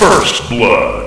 First Blood.